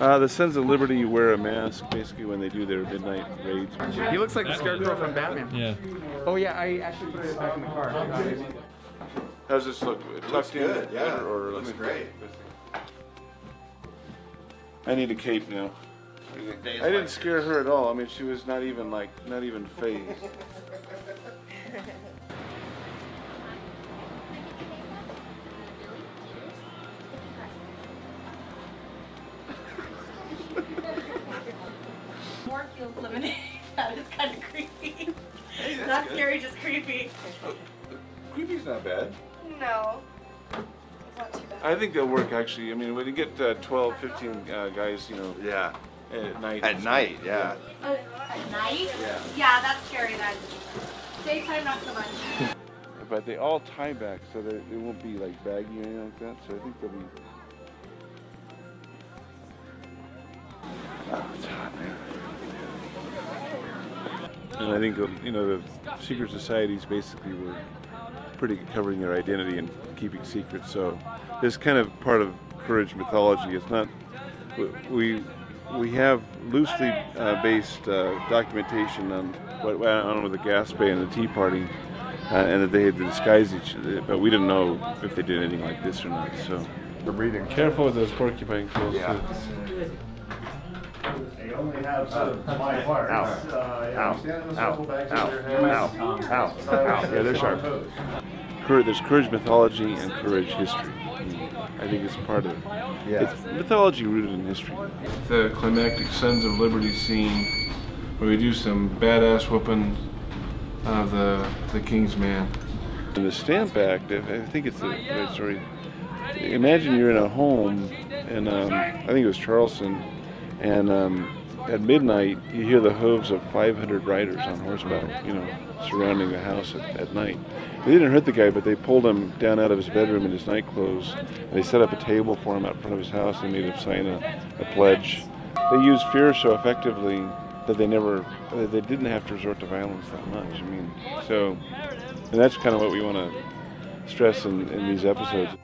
Uh, the Sons of Liberty wear a mask basically when they do their midnight raids. He looks like the Scarecrow from Batman. Yeah. Oh yeah, I actually put it back in the car. How's this look? Tucked in good, yeah. Or, or Looks let me- great. I need a cape now. I didn't scare her at all. I mean, she was not even like, not even phased. lemonade. that is kind of creepy. not scary, just creepy. Creepy's not bad. No. It's not too bad. I think they'll work actually. I mean, when you get uh, 12, 15 uh, guys, you know, Yeah. at night. At night, yeah. Oh, at night? Yeah. Yeah, that's scary then. Daytime, not so much. But they all tie back, so they, they won't be like baggy or anything like that. So I think they'll be. Oh, it's hot, man. And I think you know the secret societies basically were pretty good covering their identity and keeping secrets. So this kind of part of courage mythology. It's not we we have loosely uh, based uh, documentation on what went on with the Gaspee and the Tea Party, uh, and that they had to disguise each other, but we didn't know if they did anything like this or not. So The reading. careful with those porcupine quills. Yeah. They only have some my parts. Ow. Uh, yeah, Ow. the Ow. circle back to Ow. their heads. Ow. Um, Ow. so Ow. Yeah, they're sharp. toes. Cour- there's courage mythology and courage history. I think it's part of it. Yeah. It's mythology rooted in history. The climactic Sons of Liberty scene where we do some badass whooping of the the King's Man. In the Stamp Act, I I think it's the right story. Imagine you're in a home, and um, I think it was Charleston, and um, at midnight you hear the hooves of 500 riders on horseback, you know, surrounding the house at, at night. They didn't hurt the guy, but they pulled him down out of his bedroom in his night clothes, they set up a table for him out front of his house and made him sign a, a pledge. They used fear so effectively that they never, they didn't have to resort to violence that much. I mean, so, and that's kind of what we want to stress in, in these episodes.